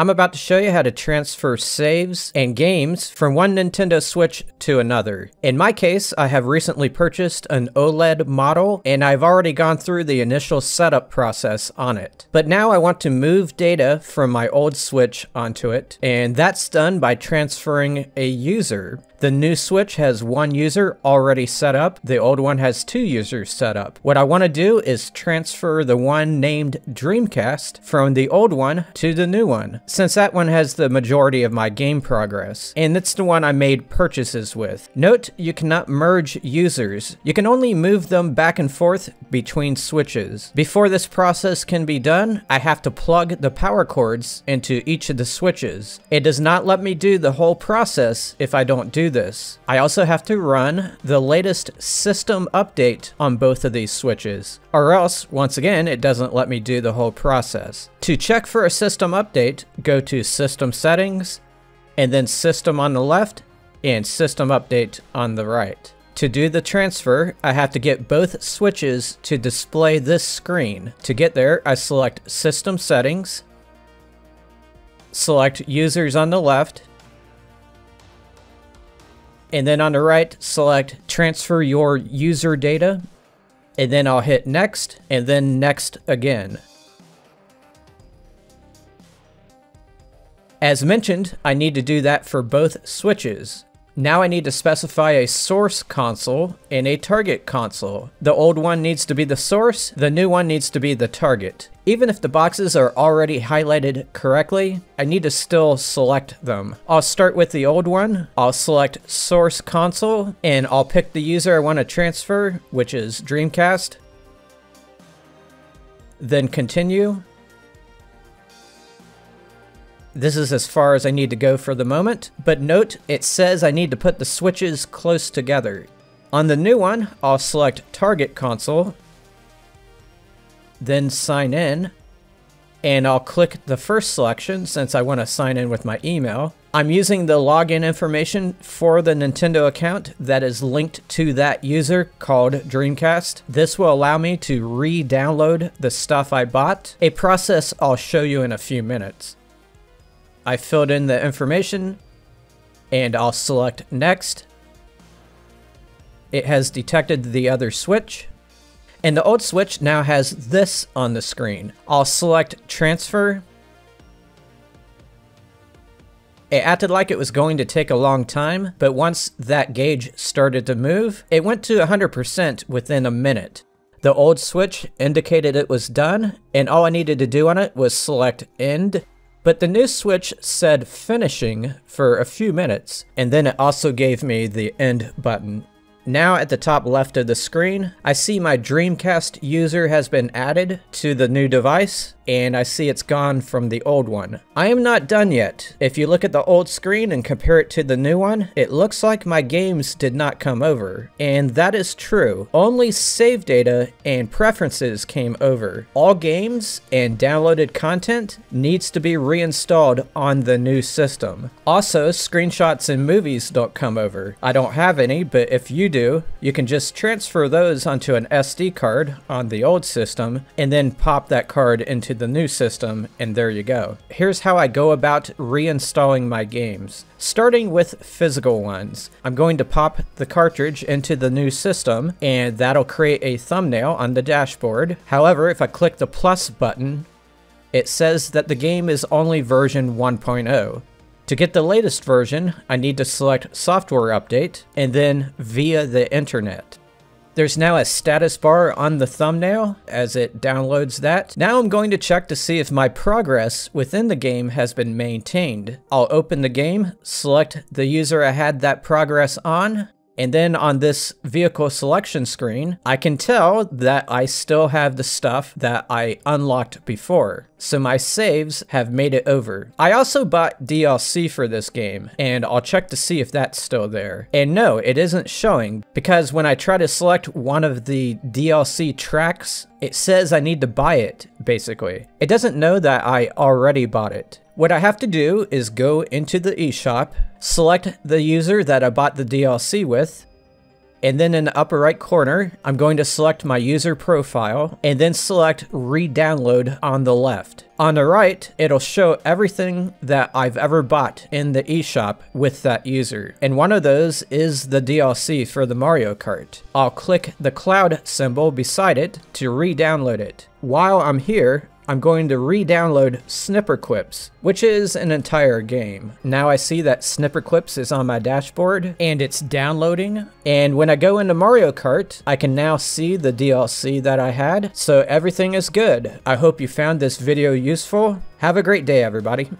I'm about to show you how to transfer saves and games from one Nintendo Switch to another. In my case, I have recently purchased an OLED model and I've already gone through the initial setup process on it. But now I want to move data from my old Switch onto it, and that's done by transferring a user. The new Switch has one user already set up, the old one has two users set up. What I want to do is transfer the one named Dreamcast from the old one to the new one since that one has the majority of my game progress, and it's the one I made purchases with. Note, you cannot merge users. You can only move them back and forth between switches. Before this process can be done, I have to plug the power cords into each of the switches. It does not let me do the whole process if I don't do this. I also have to run the latest system update on both of these switches, or else, once again, it doesn't let me do the whole process. To check for a system update, go to System Settings, and then System on the left, and System Update on the right. To do the transfer, I have to get both switches to display this screen. To get there, I select System Settings, select Users on the left, and then on the right, select Transfer Your User Data, and then I'll hit Next, and then Next again. As mentioned, I need to do that for both switches. Now I need to specify a source console and a target console. The old one needs to be the source, the new one needs to be the target. Even if the boxes are already highlighted correctly, I need to still select them. I'll start with the old one, I'll select source console, and I'll pick the user I want to transfer, which is Dreamcast. Then continue, this is as far as I need to go for the moment, but note it says I need to put the switches close together. On the new one, I'll select Target Console, then Sign In, and I'll click the first selection since I want to sign in with my email. I'm using the login information for the Nintendo account that is linked to that user called Dreamcast. This will allow me to re-download the stuff I bought, a process I'll show you in a few minutes. I filled in the information and I'll select next. It has detected the other switch and the old switch now has this on the screen. I'll select transfer. It acted like it was going to take a long time, but once that gauge started to move, it went to 100% within a minute. The old switch indicated it was done, and all I needed to do on it was select end, but the new switch said finishing for a few minutes, and then it also gave me the end button. Now at the top left of the screen, I see my Dreamcast user has been added to the new device, and I see it's gone from the old one. I am not done yet. If you look at the old screen and compare it to the new one, it looks like my games did not come over. And that is true. Only save data and preferences came over. All games and downloaded content needs to be reinstalled on the new system. Also, screenshots and movies don't come over. I don't have any, but if you do, you can just transfer those onto an SD card on the old system and then pop that card into the new system, and there you go. Here's how I go about reinstalling my games. Starting with physical ones, I'm going to pop the cartridge into the new system, and that'll create a thumbnail on the dashboard. However, if I click the plus button, it says that the game is only version 1.0. To get the latest version, I need to select Software Update, and then via the internet. There's now a status bar on the thumbnail as it downloads that. Now I'm going to check to see if my progress within the game has been maintained. I'll open the game, select the user I had that progress on, and then on this vehicle selection screen, I can tell that I still have the stuff that I unlocked before. So my saves have made it over. I also bought DLC for this game, and I'll check to see if that's still there. And no, it isn't showing, because when I try to select one of the DLC tracks, it says I need to buy it, basically. It doesn't know that I already bought it. What I have to do is go into the eShop, select the user that I bought the DLC with, And then in the upper right corner, I'm going to select my user profile and then select re-download on the left. On the right, it'll show everything that I've ever bought in the eShop with that user. And one of those is the DLC for the Mario Kart. I'll click the cloud symbol beside it to re-download it. While I'm here, I'm going to re-download Snipperclips, which is an entire game. Now I see that Snipperclips is on my dashboard and it's downloading. And when I go into Mario Kart, I can now see the DLC that I had. So everything is good. I hope you found this video useful. Have a great day, everybody.